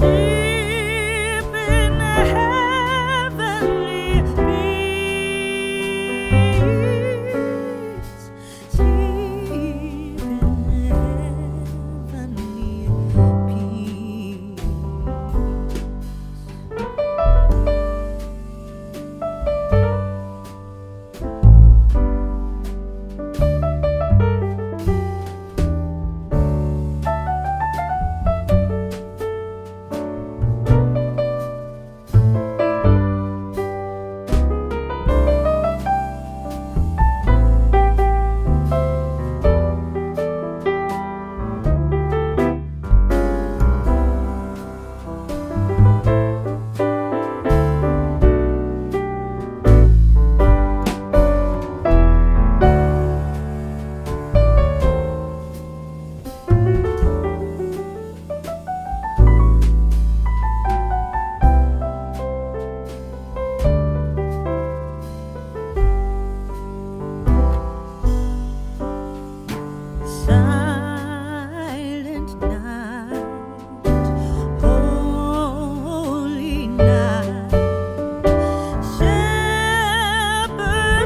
stay